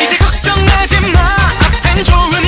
이제 걱정하지 마. 앞엔 좋은